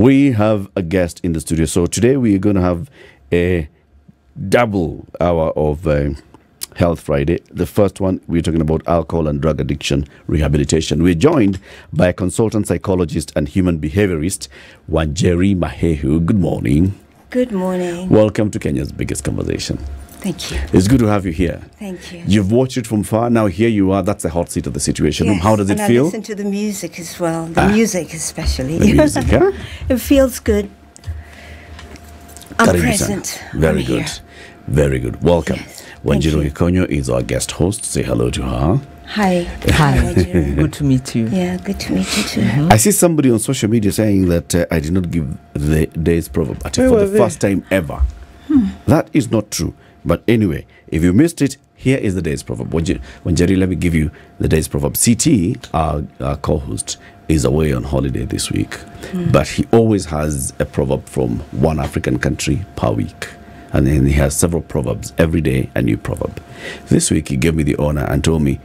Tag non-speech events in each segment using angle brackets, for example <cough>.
We have a guest in the studio. So today we are going to have a double hour of uh, Health Friday. The first one, we're talking about alcohol and drug addiction rehabilitation. We're joined by a consultant psychologist and human behaviorist, Wanjeri Mahihu. Good morning. Good morning. Welcome to Kenya's biggest conversation. Thank you. It's good to have you here. Thank you. You've watched it from far. Now here you are. That's the hot seat of the situation room. Yes, How does it and feel? I listen to the music as well. The Ah. music, especially. The <laughs> music, huh? it feels good. I'm Karibu present. sana. Very I'm good. here. Very good. Welcome. Yes. Thank Wanjiru you. Ikonyo is our guest host. Say hello to her. Hi. <laughs> Hi. Good to meet you. yeah, good to meet you too. I see somebody on social media saying that uh, I did not give the day's proverb at- for the they? first time ever. That is not true. But anyway, if you missed it, here is the day's proverb. Wanjeri, Wanjeri, let me give you the day's proverb. CT, our, our co host, is away on holiday this week, hmm. but he always has a proverb from one African country per week. And then he has several proverbs every day, a new proverb. This week, he gave me the honor and told me,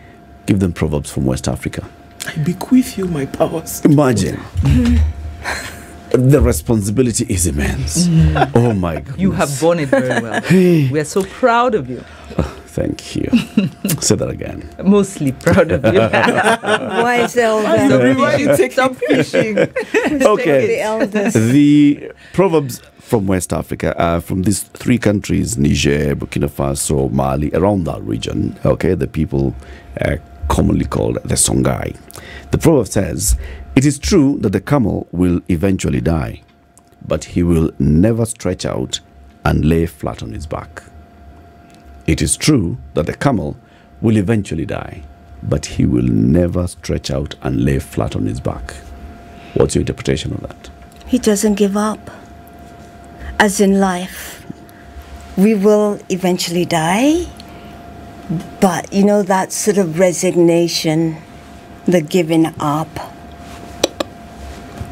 give them proverbs from West Africa. I bequeath you my powers. Imagine. <laughs> the responsibility is immense. Oh my god. You have borne it very well. <laughs> We are so proud of you. Thank you. <laughs> Say that again. Mostly proud of you. <laughs> Why is there all Stop that? fishing. Stop fishing. The Okay. elders. The proverbs from West Africa are from these three countries Niger, Burkina Faso, Mali, around that region. Okay, the people uh, commonly called the Songhai. The proverb says, It is true that the camel will eventually die, but he will never stretch out and lay flat on his back. It is true that the camel will eventually die, but he will never stretch out and lay flat on his back. What's your interpretation of that? He doesn't give up. As in life, we will eventually die, but you know, that sort of resignation, the giving up,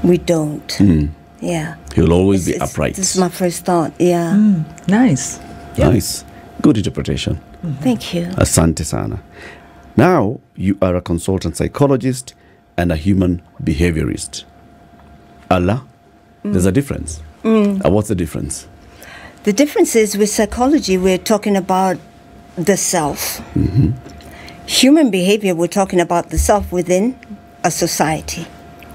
we don't. Hmm. Yeah. He'll always be It's- upright. This is my first thought. Yeah. Hmm. Nice. Nice. Good interpretation. Mm-hmm. Thank you. Asante sana. Now, you are a consultant psychologist and a human behaviorist. Allah, mm. there's a difference. Mm. Uh, what's the difference? The difference is with psychology, we're talking about the self. Mm-hmm. Human behavior, we're talking about the self within a society,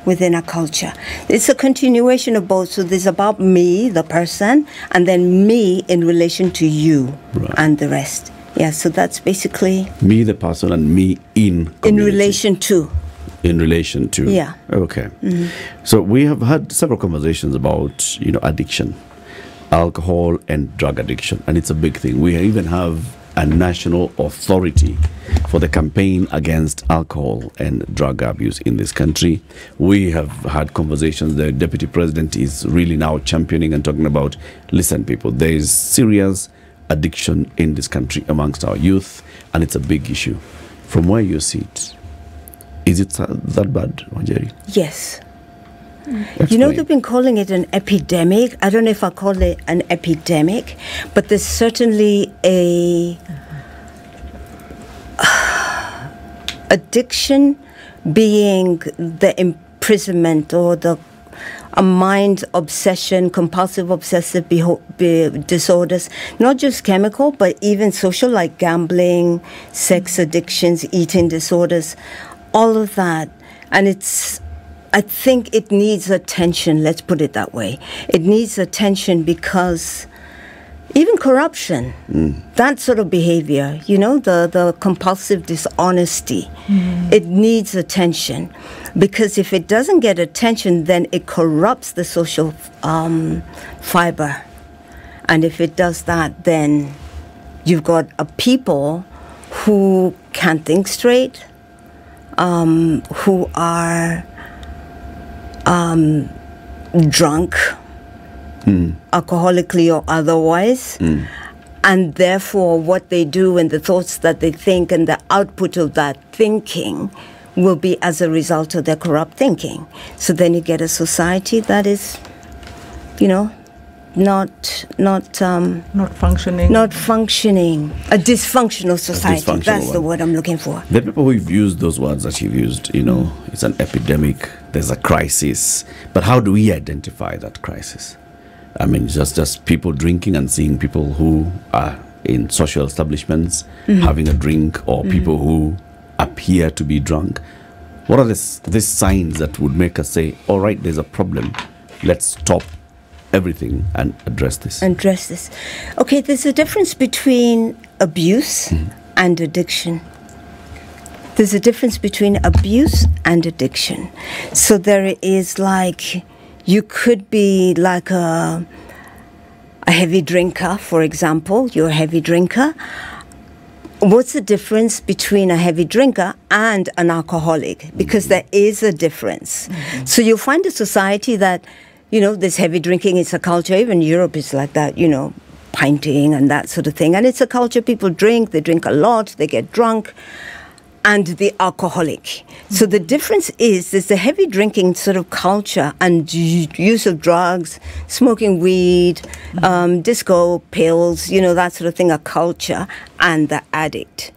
within a culture. It's a continuation of both. So there's about me, the person, and then me in relation to you Right. and the rest. Yeah, so that's basically Me, the person, and me in in relation to. in relation to Yeah. okay mm-hmm. so we have had several conversations about you know addiction alcohol and drug addiction and it's a big thing we even have a national authority for the campaign against alcohol and drug abuse in this country we have had conversations the deputy president is really now championing and talking about listen people there is serious addiction in this country amongst our youth and it's a big issue from where you sit is it that bad, Wanjeri? Yes. You know, they've been calling it an epidemic. I don't know if I call it an epidemic, but there's certainly a <sighs> addiction being the imprisonment or the a mind obsession, compulsive obsessive disorders, not just chemical, but even social, like gambling, sex addictions, eating disorders, all of that. And it's, I think it needs attention, let's put it that way. It needs attention because even corruption, that sort of behavior, you know, the, the compulsive dishonesty, it needs attention. Because if it doesn't get attention, then it corrupts the social um, fiber. And if it does that, then you've got a people who can't think straight, um, who are um, drunk, alcoholically or otherwise. And therefore, what they do and the thoughts that they think and the output of that thinking will be as a result of their corrupt thinking. So then you get a society that is, you know, not not um, Not functioning. not functioning, a dysfunctional society. dysfunctional That's the word I'm looking for. The people who've used those words that you've used, you know, it's an epidemic. There's a crisis. But how do we identify that crisis? I mean, just just people drinking and seeing people who are in social establishments mm-hmm. having a drink, or mm-hmm. people who appear to be drunk. What are the these signs that would make us say, "All right, there's a problem. Let's stop everything and address this"? address this. Okay, there's a difference between abuse mm-hmm. and addiction. There's a difference between abuse and addiction. So there is like, you could be like a, a heavy drinker, for example. You're a heavy drinker. What's the difference between a heavy drinker and an alcoholic? Because there is a difference. Mm-hmm. So you'll find a society that, you know, this heavy drinking is a culture. Even Europe is like that, you know, pinting and that sort of thing. And it's a culture people drink, they drink a lot, they get drunk and the alcoholic. So the difference is there's the heavy drinking sort of culture and use of drugs, smoking weed, um, disco pills, you know that sort of thing, a culture, and the addict.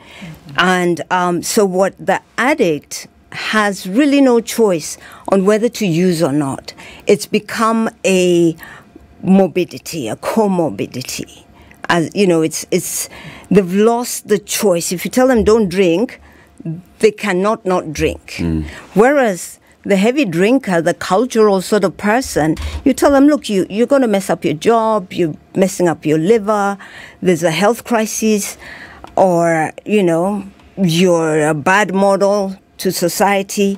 And um, so what the addict has really no choice on whether to use or not. It's become a morbidity, a comorbidity. As you know, it's it's they've lost the choice. If you tell them don't drink, they cannot not drink. Whereas the heavy drinker, the cultural sort of person, you tell them, look, you, you're going to mess up your job, you're messing up your liver, there's a health crisis, or, you know, you're a bad model to society.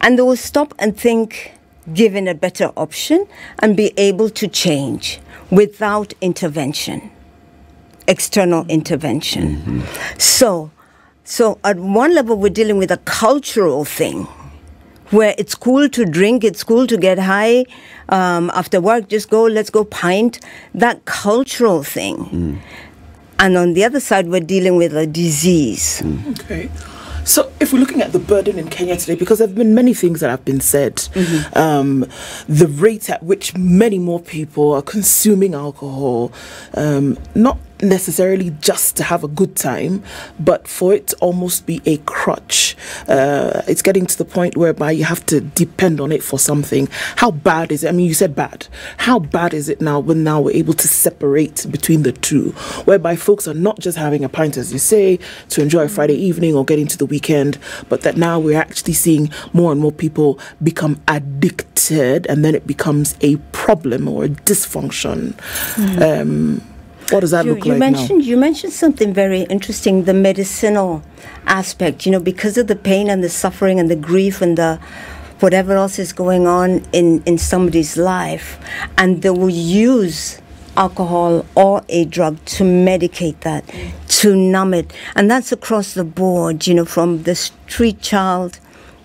And they will stop and think, given a better option, and be able to change without intervention, external intervention. Mm-hmm. So, so at one level, we're dealing with a cultural thing where it's cool to drink, it's cool to get high. Um, after work, just go, let's go pint. That cultural thing. And on the other side, we're dealing with a disease. Okay. So, if we're looking at the burden in Kenya today, because there have been many things that have been said, um, the rate at which many more people are consuming alcohol, um, not necessarily just to have a good time, but for it to almost be a crutch. Uh, it's getting to the point whereby you have to depend on it for something. How bad is it? I mean, you said bad. How bad is it now when now we're able to separate between the two, whereby folks are not just having a pint, as you say, to enjoy a Friday evening or get into the weekend, but that now we're actually seeing more and more people become addicted and then it becomes a problem or a dysfunction. Um, what does that you, look you like mentioned you mentioned something very interesting the medicinal aspect you know because of the pain and the suffering and the grief and the whatever else is going on in in somebody's life and they will use alcohol or a drug to medicate that to numb it and that's across the board you know from the street child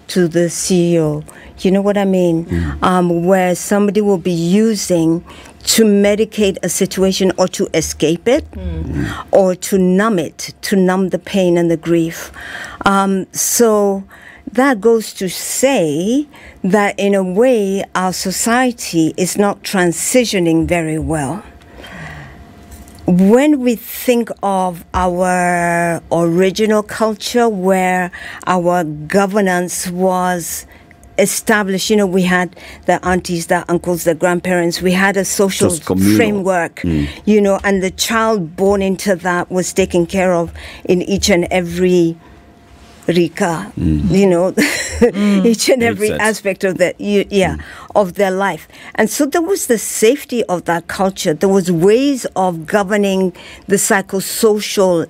to the CEO. You know what I mean? Um, where somebody will be using to medicate a situation or to escape it or to numb it, to numb the pain and the grief. Um, so that goes to say that in a way our society is not transitioning very well when we think of our original culture where our governance was established, you know, we had the aunties, the uncles, the grandparents, we had a social framework, you know, and the child born into that was taken care of in each and every Rika, you know, <laughs> each and every aspect of the you, yeah of their life, and so there was the safety of that culture. There was ways of governing the psychosocial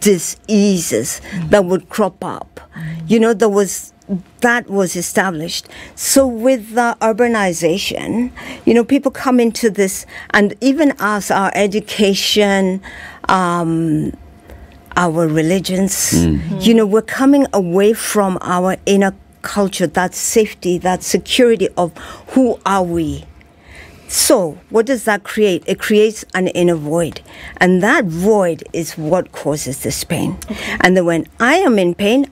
diseases that would crop up. You know, there was that was established. So with the urbanization, you know, people come into this, and even us, our education. Um, our religions. You know, we're coming away from our inner culture, that safety, that security of who are we. So, what does that create? It creates an inner void. And that void is what causes this pain. And then when I am in pain,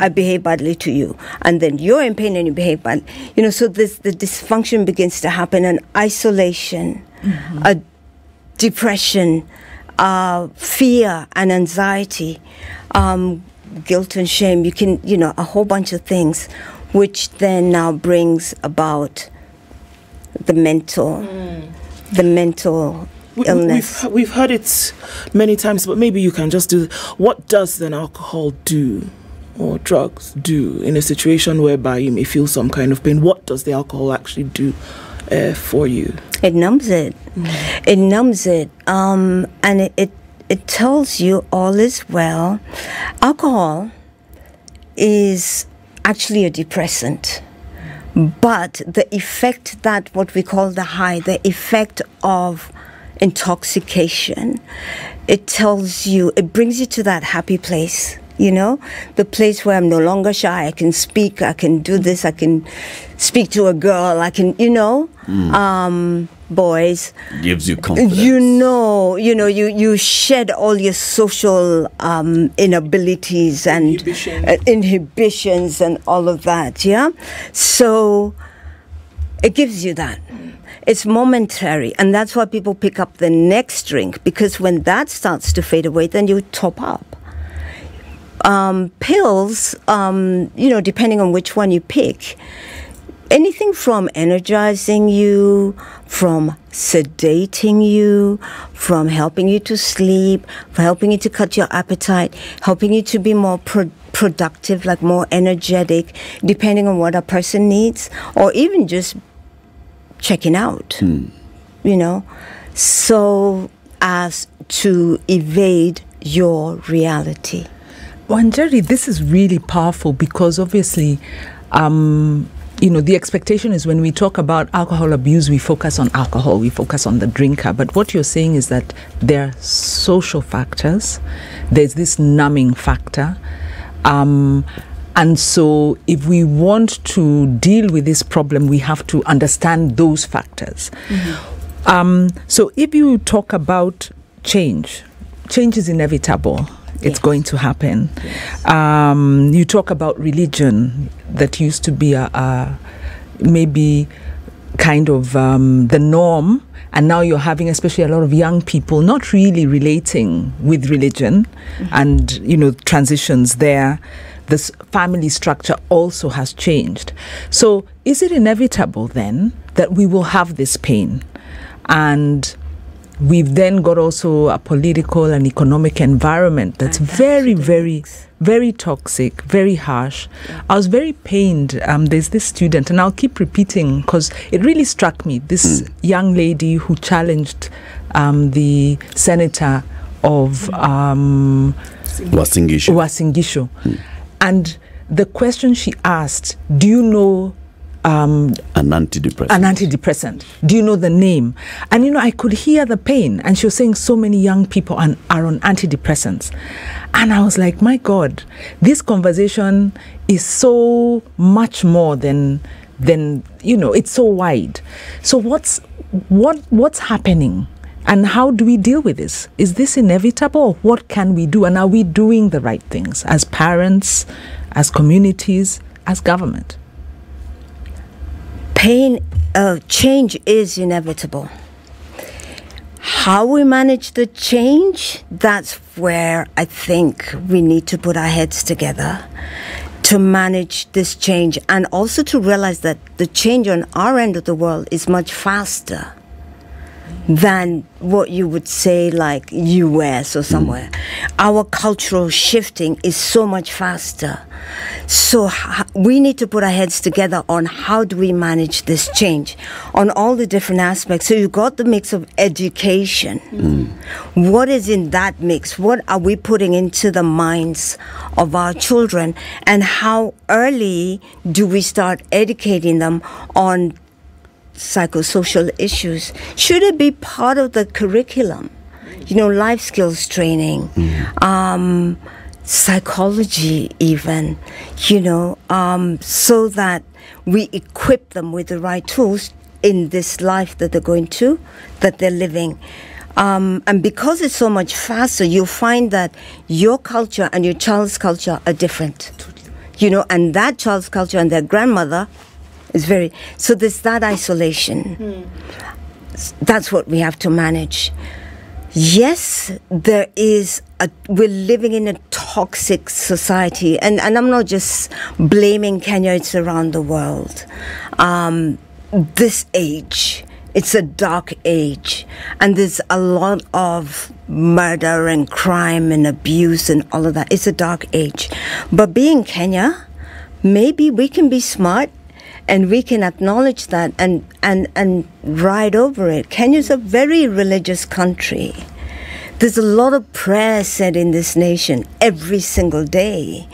I behave badly to you. And then you're in pain and you behave badly. You know, so this the dysfunction begins to happen and isolation, a depression, uh, fear and anxiety, um, guilt and shame. You can, you know, a whole bunch of things which then now brings about the mental, the mental We, illness. have we've heard it many times, but maybe you can just do. What does then alcohol do, or drugs do, in a situation whereby you may feel some kind of pain? What does the alcohol actually do uh, for you? It numbs it. It numbs it. Um, and it, it, it tells you all is well. Alcohol is actually a depressant. But the effect that what we call the high, the effect of intoxication, it tells you, it brings you to that happy place, you know, the place where I'm no longer shy. I can speak, I can do this, I can speak to a girl, I can, you know, um, boys Gives you confidence. you know you know you you shed all your social um, inabilities and Inhibitions. uh, inhibitions and all of that yeah so it gives you that it's momentary and that's why people pick up the next drink because when that starts to fade away then you top up um, pills um, you know depending on which one you pick. Anything from energizing you, from sedating you, from helping you to sleep, from helping you to cut your appetite, helping you to be more pro- productive, like more energetic, depending on what a person needs, or even just checking out, you know, so as to evade your reality. Wanjeri, this is really powerful because obviously, um, you know, the expectation is when we talk about alcohol abuse, we focus on alcohol, we focus on the drinker. But what you're saying is that there are social factors, there's this numbing factor. Um, and so, if we want to deal with this problem, we have to understand those factors. Um, so, if you talk about change, change is inevitable. It's Yes. going to happen. Um, you talk about religion that used to be a, a maybe kind of um, the norm, and now you're having, especially a lot of young people, not really relating with religion, and you know transitions there. This family structure also has changed. So, is it inevitable then that we will have this pain? And we've then got also a political and economic environment that's And very, very, very toxic, very harsh. I was very pained. Um, there's this student, and I'll keep repeating because it really struck me. This young lady who challenged um, the senator of um, Uasin Gishu. Wasingisho. And the question she asked, Do you know um, An antidepressant. an antidepressant. Do you know the name? And you know, I could hear the pain. And she was saying so many young people are, are on antidepressants. And I was like, my God, this conversation is so much more than than you know, it's so wide. So what's what what's happening? And how do we deal with this? Is this inevitable? Or what can we do? And are we doing the right things as parents, as communities, as government? Pain uh, change is inevitable. How we manage the change that's where i think we need to put our heads together to manage this change and also to realize that the change on our end of the world is much faster than what you would say like US or somewhere. Our cultural shifting is so much faster. So we need to put our heads together on how do we manage this change on all the different aspects. So you've got the mix of education. Mm. What is in that mix? What are we putting into the minds of our children? And how early do we start educating them on psychosocial issues should it be part of the curriculum? You know life skills training um, psychology even you know um, so that we equip them with the right tools in this life that they're going to that they're living. Um, and because it's so much faster you'll find that your culture and your child's culture are different. You know and that child's culture and their grandmother is very so there's that isolation S- that's what we have to manage yes, there is a, we're living in a toxic society, and, and I'm not just blaming Kenya, it's around the world. Um, this age, it's a dark age, and there's a lot of murder and crime and abuse and all of that. It's a dark age. But being Kenya, maybe we can be smart and we can acknowledge that and, and, and ride over it. Kenya's a very religious country. There's a lot of prayer said in this nation every single day.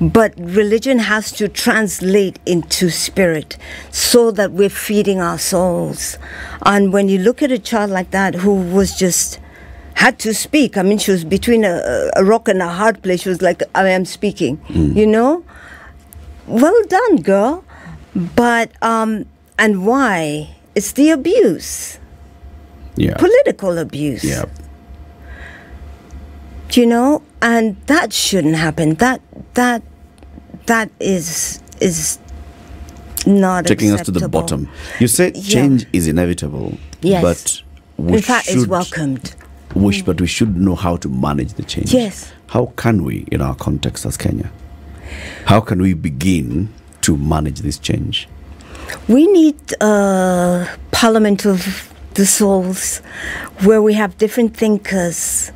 But religion has to translate into spirit so that we're feeding our souls. And when you look at a child like that who was just had to speak, I mean, she was between a, a rock and a hard place. She was like, I am speaking, mm. you know? Well done, girl. But, um, and why? It's the abuse, Yeah. political abuse yeah. you know and that shouldn't happen that that that is is not Taking us to the bottom. You said Yeah. change is inevitable. Yes. But we in fact should, it's welcomed we sh- but we should know how to manage the change. Yes. How can we, in our context as Kenya, how can we begin to manage this change? we need a parliament of the souls where we have different thinkers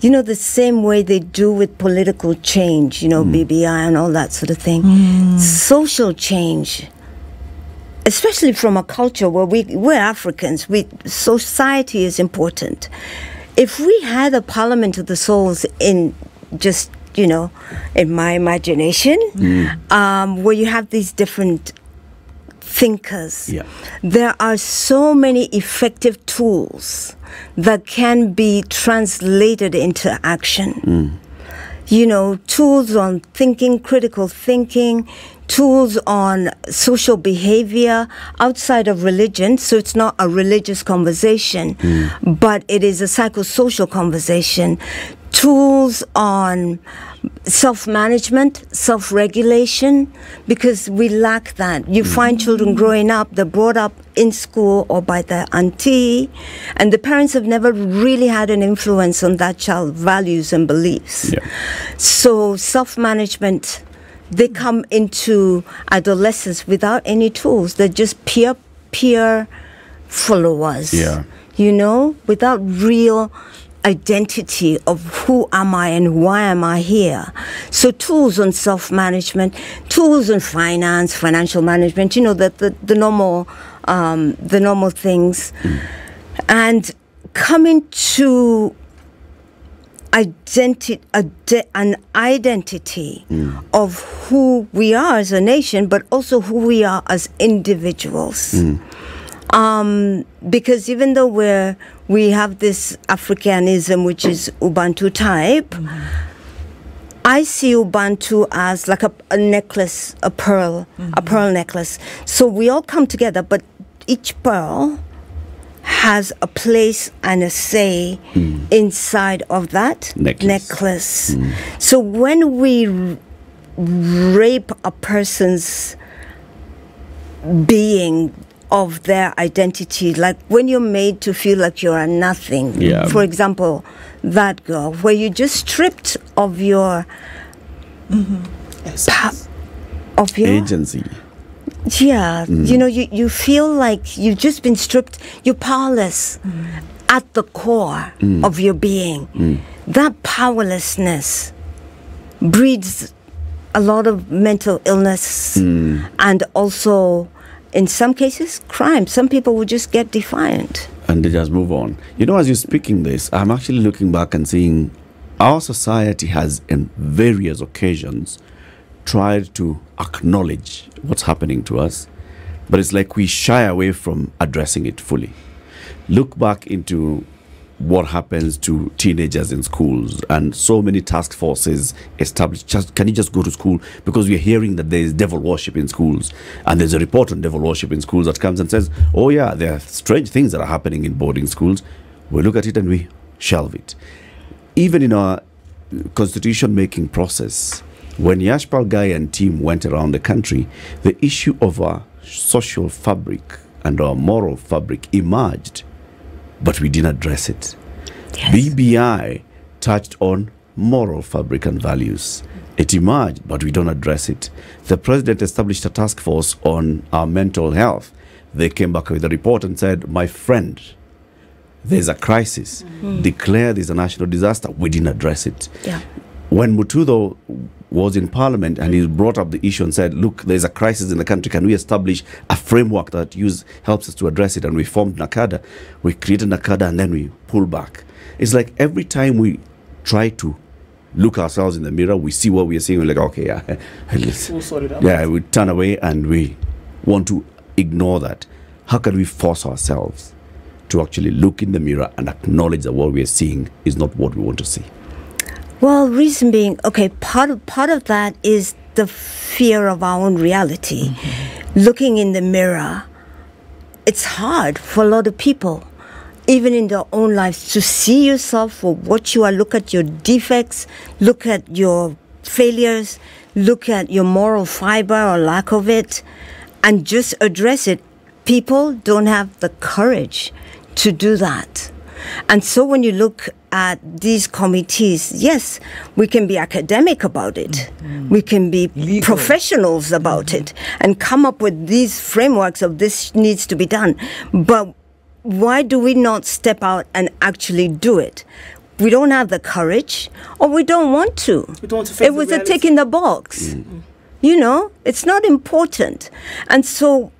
you know the same way they do with political change you know mm. bbi and all that sort of thing mm. social change especially from a culture where we we're Africans, we society is important. If we had a parliament of the souls in just you know, in my imagination, mm. um, where you have these different thinkers, Yeah. there are so many effective tools that can be translated into action mm. you know, tools on thinking, critical thinking, tools on social behavior outside of religion. So it's not a religious conversation, mm. but it is a psychosocial conversation. Tools on self management, self regulation, because we lack that. You mm. find children growing up, they're brought up in school or by their auntie, and the parents have never really had an influence on that child's values and beliefs. Yeah. So self management, they come into adolescence without any tools. They're just peer peer followers. Yeah. You know, without real identity of who am I and why am I here. So tools on self management, tools on finance, financial management, you know, the the, the normal um, the normal things. And coming to identity an identity of who we are as a nation but also who we are as individuals um, because even though we're we have this africanism which is ubuntu type mm-hmm. I see Ubuntu as like a, a necklace, a pearl, mm-hmm. a pearl necklace. So we all come together, but each pearl has a place and a say mm. inside of that Necklace. necklace. Mm. So when we r- rape a person's being of their identity, like when you're made to feel like you're a nothing. Yeah. For example, that girl, where you're just stripped of your Yes. pa- of your Agency. yeah, mm. you know, you, you feel like you've just been stripped, you're powerless mm. at the core mm. of your being. That powerlessness breeds a lot of mental illness and also, in some cases, crime. Some people will just get defiant. and they just move on. You know, as you're speaking this, I'm actually looking back and seeing our society has, in various occasions, tried to acknowledge what's happening to us, but it's like we shy away from addressing it fully. Look back into what happens to teenagers in schools. And so many task forces established. Just can you just go to school? Because we're hearing that there is devil worship in schools. And there's a report on devil worship in schools that comes and says oh yeah there are strange things that are happening in boarding schools. We look at it and we shelve it. Even in our constitution making process when Yash Pal Ghai and team went around the country the issue of our social fabric and our moral fabric emerged but we didn't address it. BBI touched on moral fabric and values. It emerged, but we don't address it. The president established a task force on our mental health. They came back with a report and said, My friend, there's a crisis. Mm. Declare this a national disaster. We didn't address it. Yeah. When Mututho was in parliament and he brought up the issue and said, Look, there's a crisis in the country. Can we establish a framework that use, helps us to address it? And we formed NACADA. We created NACADA and then we pull back. It's like every time we try to look ourselves in the mirror, we see what we are seeing, we're like, okay, yeah, <laughs> let's- We'll sort it out. yeah, we turn away and we want to ignore that. How can we force ourselves to actually look in the mirror and acknowledge that what we are seeing is not what we want to see? Well, reason being, okay, part of part of that is the fear of our own reality. Mm-hmm. Looking in the mirror, it's hard for a lot of people, even in their own lives, to see yourself for what you are. Look at your defects, look at your failures, look at your moral fiber or lack of it, and just address it. People don't have the courage to do that. And so when you look at these committees, yes, we can be academic about it. Mm-hmm. We can be Legal. professionals about it mm-hmm. and come up with these frameworks of this needs to be done. But why do we not step out and actually do it? We don't have the courage or we don't want to. We don't want to it was a tick in the box. Mm-hmm. You know, it's not important. And so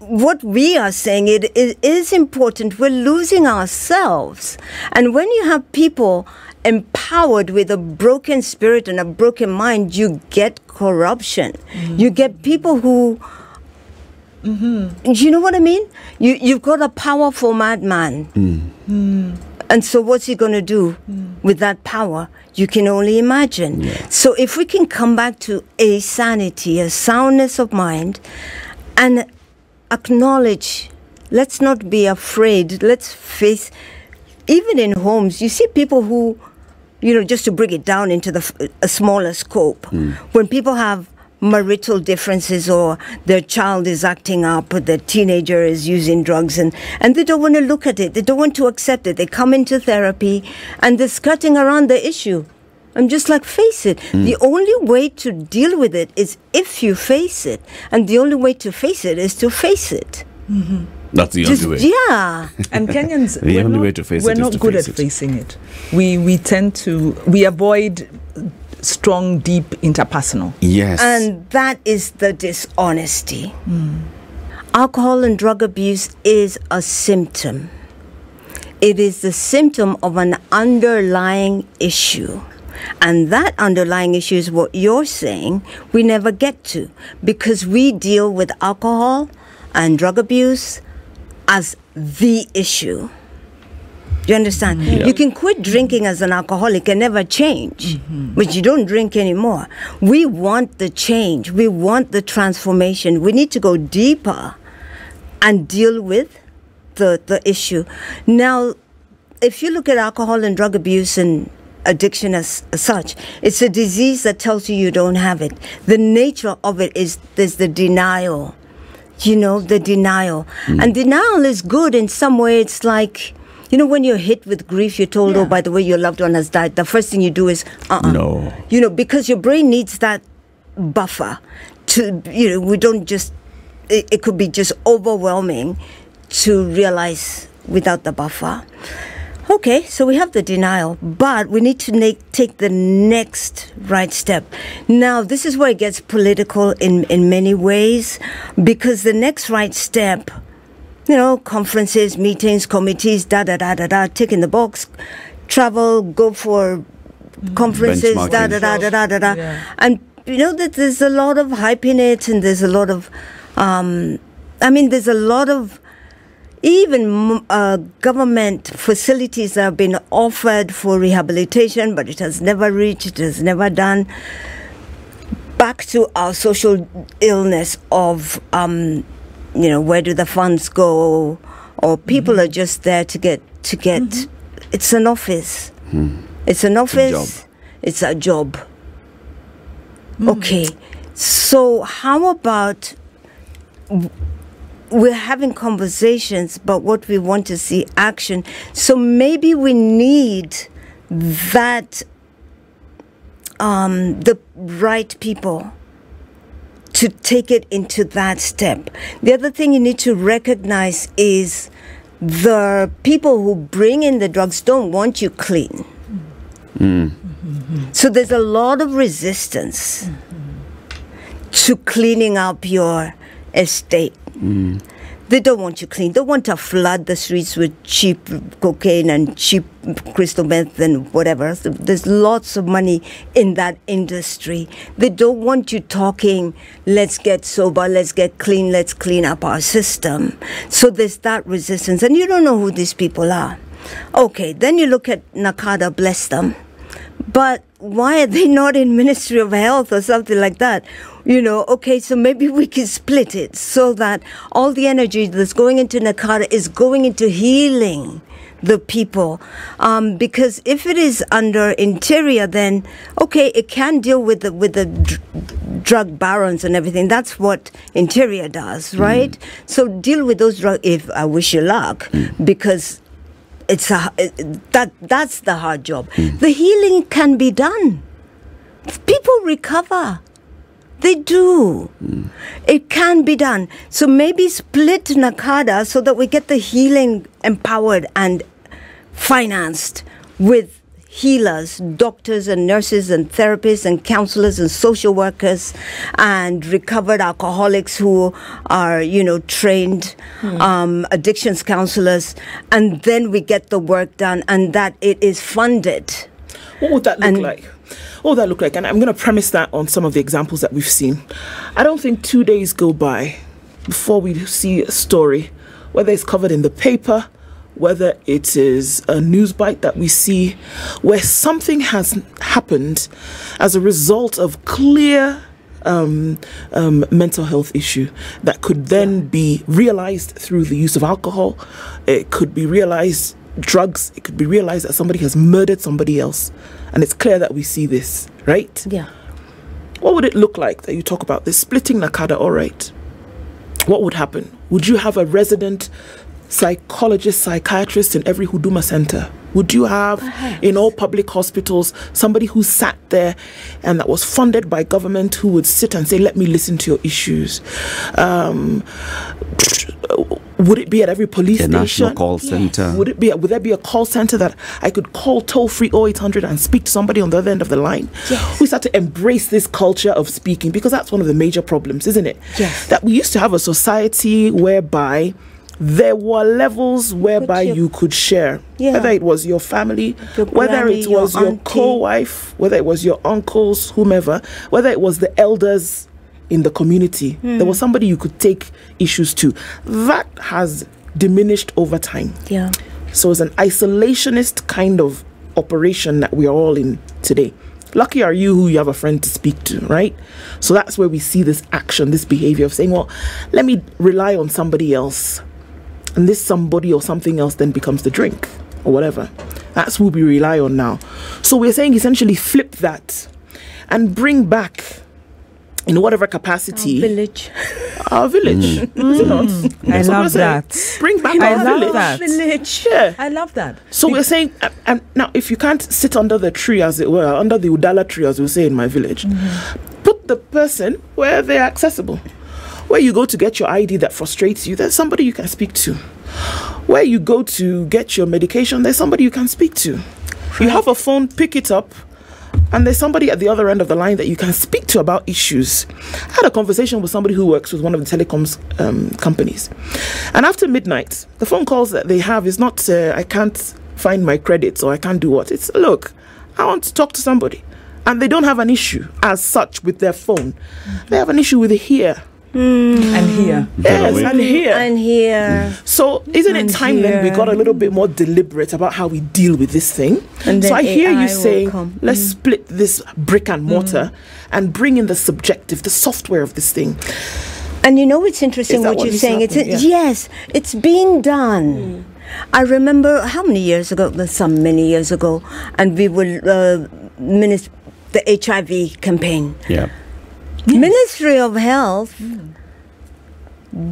what we are saying it, it is important. We're losing ourselves. And when you have people empowered with a broken spirit and a broken mind you get corruption. You mm. get people who mm-hmm. you know what i mean? You you've got a powerful madman. Mm. Mm. And so, what's he going to do with that power? You can only imagine. So, if we can come back to a sanity, a soundness of mind, and acknowledge, let's not be afraid, let's face, even in homes, you see people who, you know, just to bring it down into the a smaller scope, hmm. when people have marital differences or their child is acting up or their teenager is using drugs and, and they don't want to look at it. They don't want to accept it. They come into therapy and they're skirting around the issue i'm just like face it hmm. the only way to deal with it is if you face it and the only way to face it is to face it mm-hmm. That's the just only way. yeah <laughs> And Kenyans, <laughs> The we're only not, way to face we're it is not to good face at it. facing it. We we tend to we avoid strong, deep interpersonal. Yes. And that is the dishonesty. Hmm. Alcohol and drug abuse is a symptom. It is the symptom of an underlying issue. And that underlying issue is what you're saying we never get to because we deal with alcohol and drug abuse as the issue. You understand? Mm-hmm. You can quit drinking as an alcoholic and never change, mm-hmm. but you don't drink anymore. We want the change. We want the transformation. We need to go deeper and deal with the, the issue. Now, if you look at alcohol and drug abuse and addiction as, as such, it's a disease that tells you you don't have it. The nature of it is there's the denial you know, the denial. And denial is good in some way. It's like, you know, when you're hit with grief, you're told, oh, by the way, your loved one has died. The first thing you do is, uh uh No. You know, because your brain needs that buffer to, you know, we don't just, it, it could be just overwhelming to realize without the buffer. Okay, so we have the denial, but we need to na- take the next right step. Now, this is where it gets political in, in many ways because the next right step, you know, conferences, meetings, committees, da da da da da, tick in the box, travel, go for conferences, da da da da da da da. Yeah. And you know that there's a lot of hype in it, and there's a lot of, um, I mean, there's a lot of even mm, uh, government facilities have been offered for rehabilitation, but it has never reached, it has never done. Back to our social illness of, um, you know, where do the funds go, or people mm-hmm. are just there to get to get. Mm-hmm. It's an office. It's an office. It's a job. Mm. Okay, so how about we're having conversations, but what we want to see action. So maybe we need that um, the right people to take it into that step. The other thing you need to recognize is the people who bring in the drugs don't want you clean. So there's a lot of resistance to cleaning up your estate. They don't want you clean. They want to flood the streets with cheap cocaine and cheap crystal meth and whatever. There's lots of money in that industry. They don't want you talking, let's get sober, let's get clean, let's clean up our system. So there's that resistance. And you don't know who these people are. Okay, then you look at NACADA, bless them. But why are they not in Ministry of Health or something like that? You know, okay, so maybe we can split it so that all the energy that's going into NACADA is going into healing the people. Um, because if it is under interior, then okay, it can deal with the with the dr- drug barons and everything. That's what interior does, right? Mm. So deal with those drugs. If I wish you luck, mm. because it's a that that's the hard job. The healing can be done. People recover. They do. It can be done. So maybe split NACADA so that we get the healing empowered and financed with healers, doctors and nurses and therapists and counselors and social workers and recovered alcoholics who are, you know, trained um, addictions counselors. And then we get the work done and that it is funded. What would that look And- like? What would that look like? And I'm going to premise that on some of the examples that we've seen. I don't think two days go by before we see a story, whether it's covered in the paper, whether it is a news bite that we see, where something has happened as a result of clear um, um, mental health issue that could then be realized through the use of alcohol. It could be realized drugs. It could be realized that somebody has murdered somebody else, and it's clear that we see this, right? Yeah. What would it look like that you talk about this splitting NACADA? All right. What would happen? Would you have a resident psychologist, psychiatrists in every Huduma center? Would you have in all public hospitals somebody who sat there and that was funded by government who would sit and say, "Let me listen to your issues"? Um, would it be at every police A station? national call center. Would it be? Would there be a call center that I could call toll free 0800 and speak to somebody on the other end of the line? Yes. We start to embrace this culture of speaking because that's one of the major problems, isn't it? Yes. That we used to have a society whereby there were levels whereby you- you could share, Yeah. whether it was your family, Your whether granny, it was your your, co-wife, whether it was your uncles, whomever, whether it was the elders in the community. Hmm. There was somebody you could take issues to. That has diminished over time. Yeah. So it's an isolationist kind of operation that we are all in today. Lucky are you who you have a friend to speak to, right? So that's where we see this action, this behavior of saying, well, let me rely on somebody else. And this somebody or something else then becomes the drink or whatever. That's who we rely on now. So we're saying essentially flip that and bring back in whatever capacity our Village. <laughs> our village. Is it not? I That's what love saying. that. Bring back I our love village. that. Village. Yeah. I love that. So we're saying, uh, um, now if you can't sit under the tree, as it were, under the Udala tree, as we say in my village, put the person where they're accessible. Where you go to get your ID that frustrates you, there's somebody you can speak to. Where you go to get your medication, there's somebody you can speak to. You have a phone, pick it up, and there's somebody at the other end of the line that you can speak to about issues. I had a conversation with somebody who works with one of the telecoms um, companies, and after midnight, the phone calls that they have is not uh, I can't find my credits or I can't do what. It's look, I want to talk to somebody, and they don't have an issue as such with their phone. They have an issue with here. Mm. And here. Yes, away. and here. And here. So isn't it And time then we got a little bit more deliberate about how we deal with this thing? And so I hear AI you will saying, come. let's mm. split this brick and mm. mortar and bring in the subjective, the software of this thing. And you know it's interesting what, what you're needs to saying. It's happen? Yeah. yes, it's being done. I remember how many years ago, well, some many years ago, and we were uh, minis- the HIV campaign. Yeah. Ministry of Health hmm.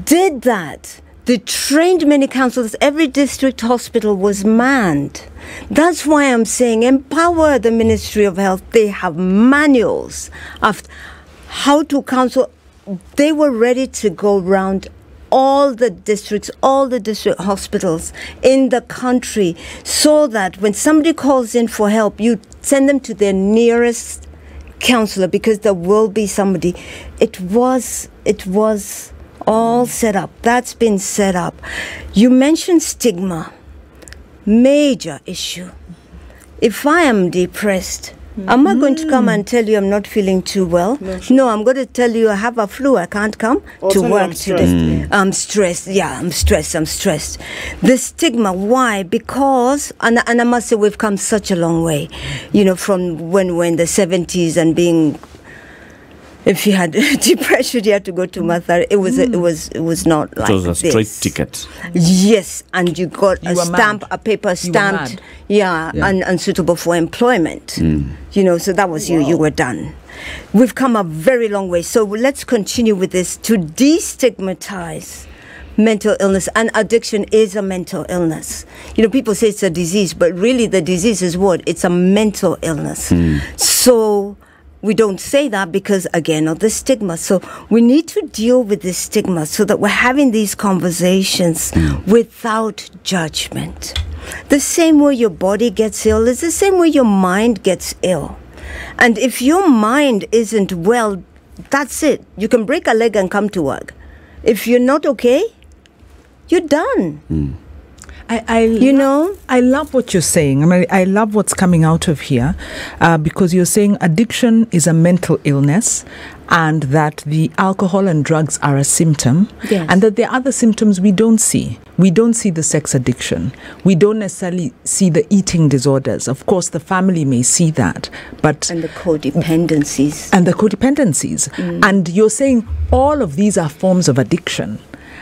did that. They trained many counselors. Every district hospital was manned. That's why I'm saying empower the Ministry of Health. They have manuals of how to counsel. They were ready to go around all the districts, all the district hospitals in the country, so that when somebody calls in for help, you send them to their nearest counselor because there will be somebody. It was, it was all set up. That's been set up. You mentioned stigma, major issue. If I am depressed, Mm-hmm. am I going to come and tell you I'm not feeling too well? No, I'm going to tell you I have a flu. I can't come Or to work I'm today. Mm. I'm stressed. Yeah, I'm stressed. I'm stressed. The stigma. Why? Because, and, and I must say, we've come such a long way. You know, from when we're in the 70s and being if you had <laughs> depression, you had to go to Mathari. It was it hmm. was it was not like It was a straight ticket. Yes, and you got You a stamp, mad. a paper You were stamped, yeah, Yeah. And, unsuitable for employment. Hmm. You know, so that was you. You were done. We've come a very long way. So let's continue with this to destigmatize mental illness and addiction is a mental illness. You know, people say it's a disease, but really the disease is what? It's a mental illness. Hmm. So we don't say that because again of the stigma. So we need to deal with this stigma so that we're having these conversations mm. without judgment. The same way your body gets ill is the same way your mind gets ill. And if your mind isn't well, that's it. You can break a leg and come to work. If you're not okay, you're done. Mm. I, I You know? I love what you're saying. I mean, I love what's coming out of here uh, because you're saying addiction is a mental illness and that the alcohol and drugs are a symptom Yes. and that there are other symptoms we don't see. We don't see the sex addiction. We don't necessarily see the eating disorders. Of course, the family may see that, but And the codependencies. and the codependencies. And you're saying all of these are forms of addiction.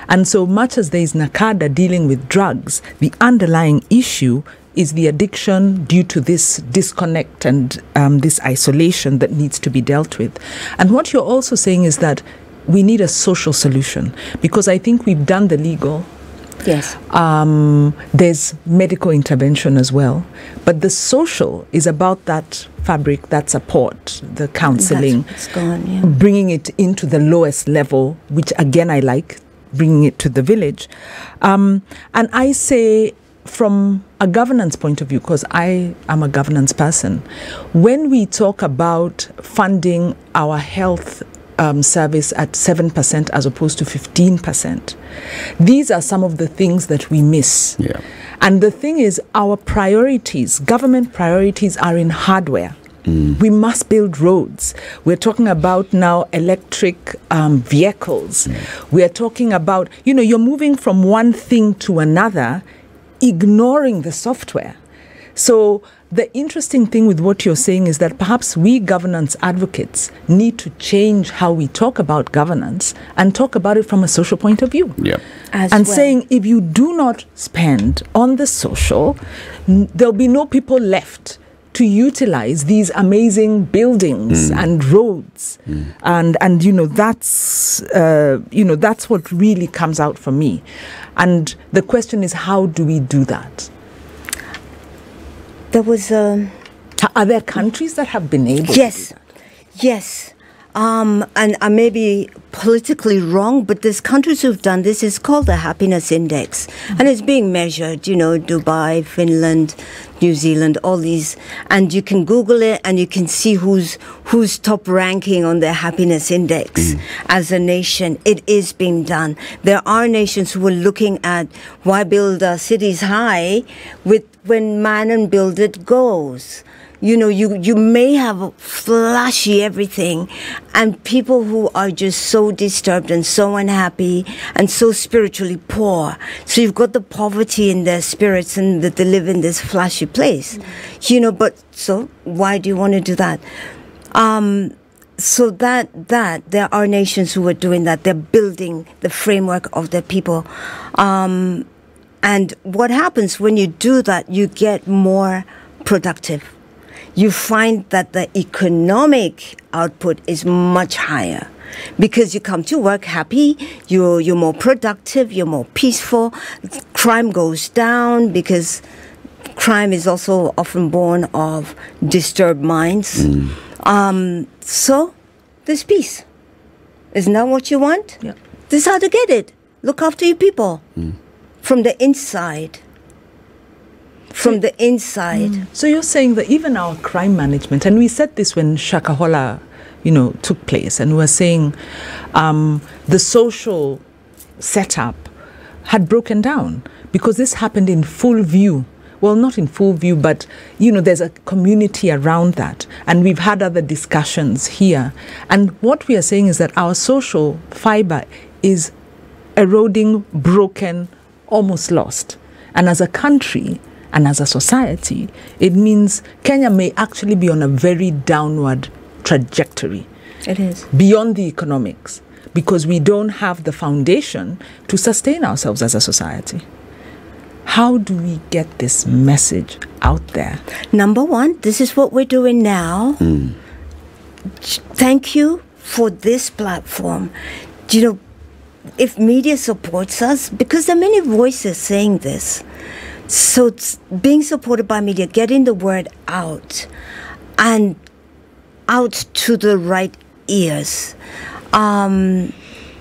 And so much as there is NACADA dealing with drugs, the underlying issue is the addiction due to this disconnect and um, this isolation that needs to be dealt with. And what you're also saying is that we need a social solution because I think we've done the legal, Yes. um, there's medical intervention as well. But the social is about that fabric, that support, the counseling, gone, yeah. bringing it into the lowest level, which again I like, bringing it to the village. Um, and I say, from a governance point of view, because I am a governance person, when we talk about funding our health um, service at 7% as opposed to 15%, these are some of the things that we miss. Yeah. And the thing is, our priorities, government priorities, are in hardware. We must build roads. We're talking about now electric um, vehicles. We're talking about, you know, you're moving from one thing to another, ignoring the software. So, the interesting thing with what you're saying is that perhaps we governance advocates need to change how we talk about governance and talk about it from a social point of view Yeah. As and well. saying if you do not spend on the social, n- there'll be no people left to utilize these amazing buildings and roads, and and you know that's uh, you know that's what really comes out for me, and the question is how do we do that? There was um, a. Are there countries that have been able? Yes, yes. Um, and I may be politically wrong, but there's countries who've done this. It's called the Happiness Index, and it's being measured. You know, Dubai, Finland, New Zealand, all these, and you can Google it, and you can see who's who's top ranking on their happiness index as a nation. It is being done. There are nations who are looking at why build uh, cities high with when man and build it goes you know you you may have flashy everything and people who are just so disturbed and so unhappy and so spiritually poor. So you've got the poverty in their spirits and that they live in this flashy place. You know but so why do you want to do that? Um so that that there are nations who are doing that. They're building the framework of their people. Um and what happens when you do that you get more productive you find that the economic output is much higher because you come to work happy, you're, you're more productive, you're more peaceful, crime goes down because crime is also often born of disturbed minds. Um, so there's peace. Isn't that what you want? Yeah. This is how to get it. Look after your people from the inside. From the inside. So you're saying that even our crime management, and we said this when Shakahola, you know, took place, and we were saying um, the social setup had broken down because this happened in full view. Well, not in full view, but you know, there's a community around that, and we've had other discussions here. And what we are saying is that our social fiber is eroding, broken, almost lost. And as a country and as a society, it means Kenya may actually be on a very downward trajectory It is. beyond the economics because we don't have the foundation to sustain ourselves as a society. How do we get this message out there? Number one, this is what we're doing now. Mm. Thank you for this platform. You know, if media supports us, because there are many voices saying this. So being supported by media, getting the word out and out to the right ears um,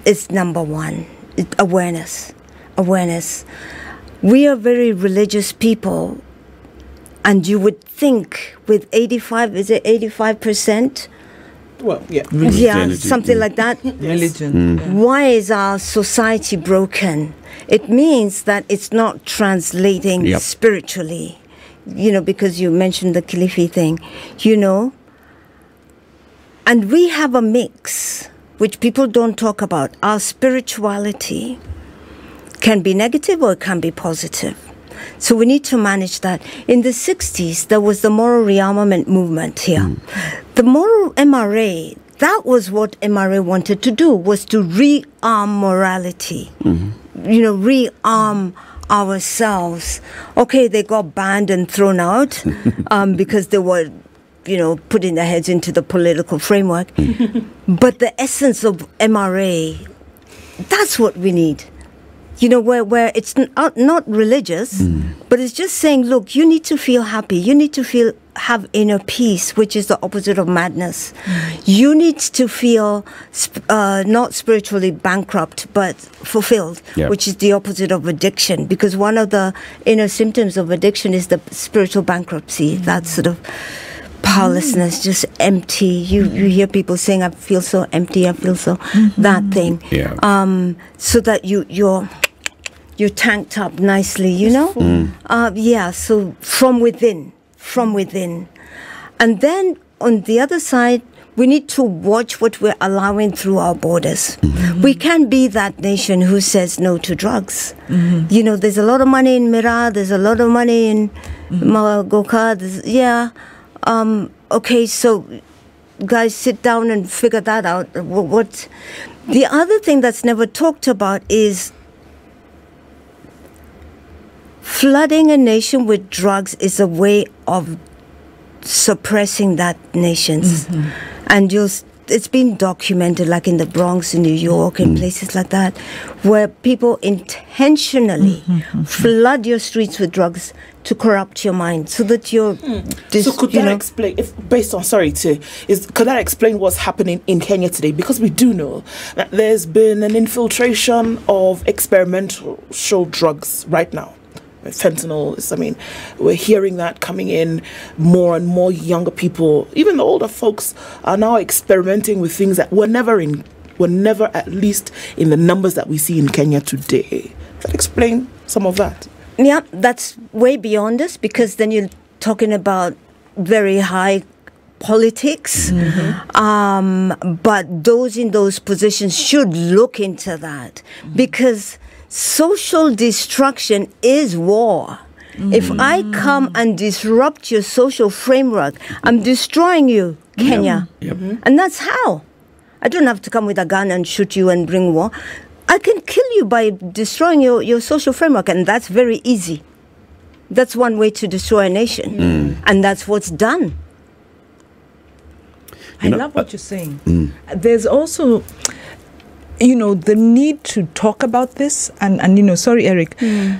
is number one. It- awareness. Awareness. We are very religious people and you would think with 85 is it 85 percent Well, yeah. yeah something mm. like that Religion. yeah. why is our society broken it means that it's not translating Yep. spiritually you know because you mentioned the Kilifi thing you know and we have a mix which people don't talk about our spirituality can be negative or it can be positive so we need to manage that. In the 60s, there was the moral rearmament movement here. The moral MRA, that was what MRA wanted to do, was to rearm morality. You know, rearm ourselves. Okay, they got banned and thrown out <laughs> um, because they were, you know, putting their heads into the political framework. but the essence of MRA, that's what we need you know where where it's not, uh, not religious hmm. but it's just saying look you need to feel happy. You need to feel have inner peace which is the opposite of madness. Hmm. You need to feel sp- uh, not spiritually bankrupt but fulfilled Yeah. which is the opposite of addiction. Because one of the inner symptoms of addiction is the spiritual bankruptcy. Hmm. That sort of powerlessness just empty you you mm-hmm. hear people saying i feel so empty i feel so mm-hmm. that thing Yeah. um, so that you you're you're tanked up nicely, you know. Mm. Uh, yeah. So from within, from within, and then on the other side, we need to watch what we're allowing through our borders. Mm-hmm. We can't be that nation who says no to drugs. You know, there's a lot of money in miraa. There's a lot of money in muguka. there's- Yeah. Um, okay. So guys sit down and figure that out. What? The other thing that's never talked about is flooding a nation with drugs is a way of suppressing that nations and you'll it's been documented like in the Bronx in New York and mm-hmm. places like that where people intentionally mm-hmm, mm-hmm, flood your streets with drugs to corrupt your mind so that you're hmm. dis- so could you that know, explain, if based on sorry to is could that explain what's happening in Kenya today? Because we do know that there's been an infiltration of experimental show drugs right now. Fentanyl is, I mean, we're hearing that coming in more and more younger people, even the older folks are now experimenting with things that were never in, were never at least in the numbers that we see in Kenya today. Does that explain some of that? Yeah, that's way beyond us because then you're talking about very high politics. Um, but those in those positions should look into that because social destruction is war. If mm. I come and disrupt your social framework, I'm destroying you, Kenya. Yep. Mm-hmm. And that's how. I don't have to come with a gun and shoot you and bring war. I can kill you by destroying your, your social framework, and that's very easy. That's one way to destroy a nation. Mm. And that's what's done. I know, love uh, what you're saying. Mm. There's also, you know, the need to talk about this, and and you know, sorry, Eric. Hmm.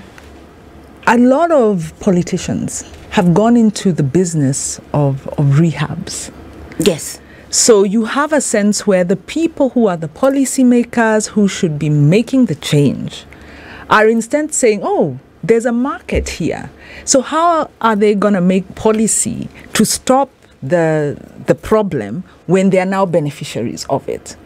A lot of politicians have gone into the business of, of rehabs. Yes. So you have a sense where the people who are the policymakers who should be making the change are instead saying, oh, there's a market here. So how are they going to make policy to stop the, the problem when they are now beneficiaries of it?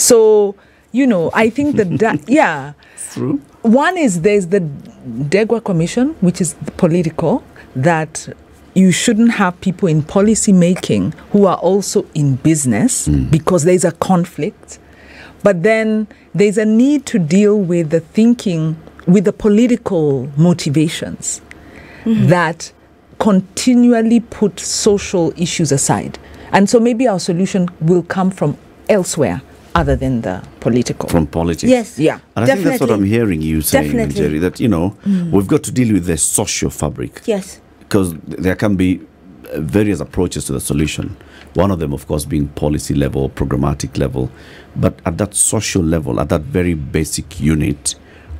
So, you know, I think that, that <laughs> yeah. True. One is there's the Ndegwa Commission, which is political, that you shouldn't have people in policy making who are also in business hmm. because there's a conflict. But then there's a need to deal with the thinking, with the political motivations mm-hmm. that continually put social issues aside. And so maybe our solution will come from elsewhere other than the political. From politics. Yes. Yeah. And I think that's what I'm hearing you saying, Definitely. Jerry, that, you know, we've got to deal with the social fabric. Yes. Because there can be uh, various approaches to the solution. One of them, of course, being policy level, programmatic level. But at that social level, at that very basic unit,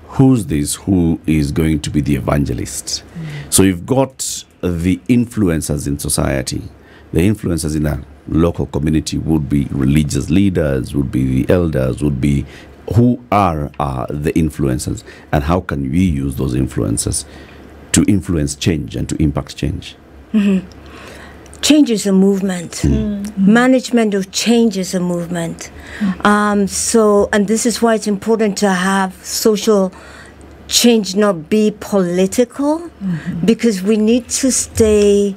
who's this who is going to be the evangelist? So you've got the influencers in society. The influencers in a local community would be religious leaders, would be the elders, would be who are uh, the influencers, and how can we use those influencers to influence change and to impact change? change is a movement. Management of change is a movement. Um, so, and this is why it's important to have social change not be political, because we need to stay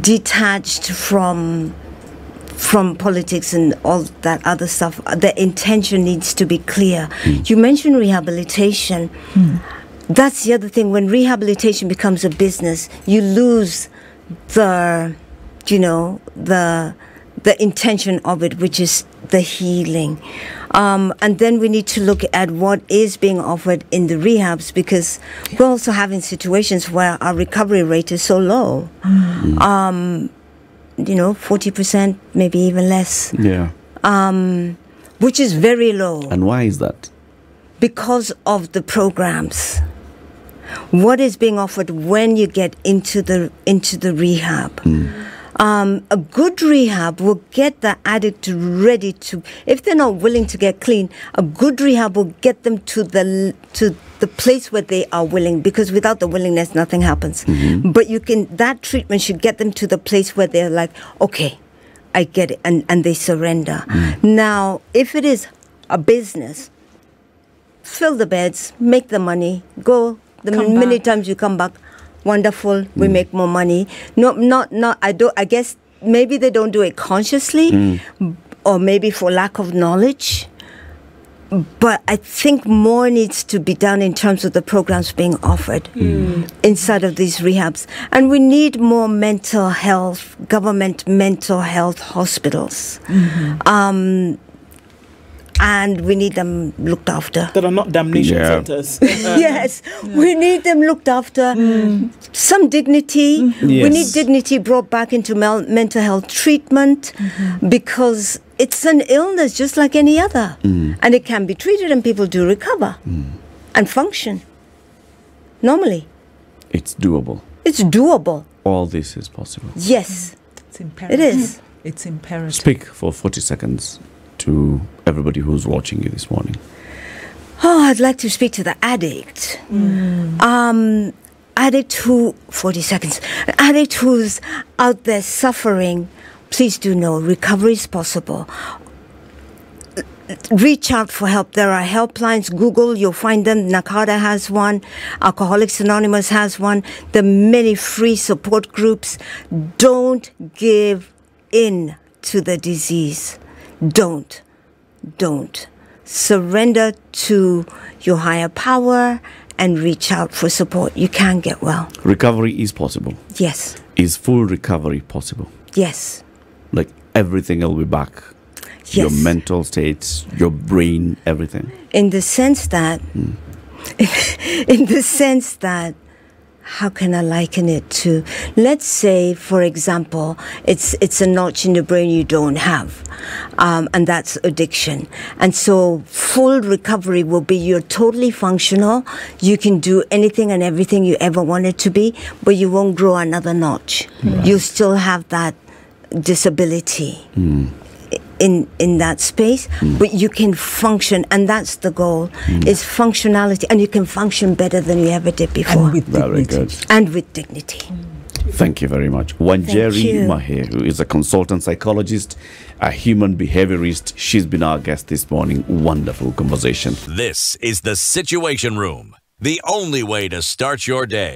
detached from from politics and all that other stuff. The intention needs to be clear. Hmm. You mentioned rehabilitation. Hmm. That's the other thing. When rehabilitation becomes a business, you lose the, you know, the the intention of it, which is the healing. Um, and then we need to look at what is being offered in the rehabs because we're also having situations where our recovery rate is so low. Um, you know, 40%, maybe even less, Yeah. which is very low And why is that? because of the programs. What is being offered when you get into the into the rehab? Um, a good rehab will get the addict ready to. If they're not willing to get clean, a good rehab will get them to the to the place where they are willing. Because without the willingness, nothing happens. But you can that treatment should get them to the place where they're like, okay, I get it, and and they surrender. Now, if it is a business, fill the beds, make the money, go. The Come many back. times you come back, wonderful. We mm. make more money. No, not not. I don't. I guess maybe they don't do it consciously, mm. or maybe for lack of knowledge. But I think more needs to be done in terms of the programs being offered mm. inside of these rehabs. And we need more mental health, government mental health hospitals. Mm-hmm. Um, and we need them looked after. that are not damnation Yeah. centers. <laughs> Uh, yes, we need them looked after. Hmm. Some dignity. Yes, We need dignity brought back into mel- mental health treatment mm-hmm. because it's an illness just like any other. Mm. And it can be treated and people do recover mm. and function normally. It's doable. It's doable. All this is possible. Yes, It's imperative. it is. It's imperative. Speak for 40 seconds to everybody who's watching you this morning. Oh, I'd like to speak to the addict. Um, addict who, 40 seconds, An addict who's out there suffering, please do know recovery is possible. Reach out for help. There are helplines. Google, you'll find them. NACADA has one. Alcoholics Anonymous has one. There are many free support groups. Don't give in to the disease. Don't. Don't. Surrender to your higher power and reach out for support. You can get well. Recovery is possible. Yes. Is full recovery possible? Yes. Like everything will be back. Yes. Your mental states, your brain, everything. in the sense that hmm. <laughs> in the sense that how can I liken it to? Let's say, for example, it's it's a notch in the brain you don't have, um, and that's addiction. And so, full recovery will be you're totally functional. You can do anything and everything you ever wanted to be, but you won't grow another notch. You still have that disability in in that space mm. but you can function and that's the goal mm. is functionality and you can function better than you ever did before And with Very dignity. good. and with dignity Thank you very much. Wanjeri you. Mahihu is a consultant psychologist, a human behaviorist, she's been our guest this morning. Wonderful conversation. This is the Situation Room, the only way to start your day.